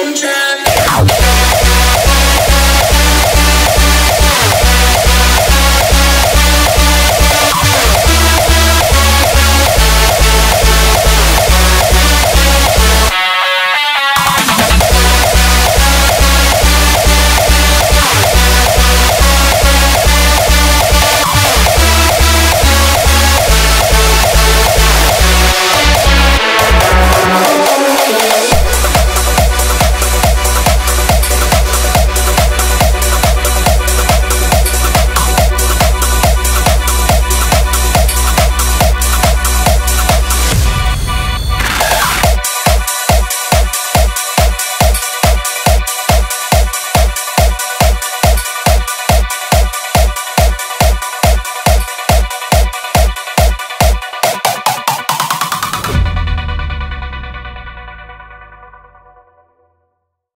I'm trying.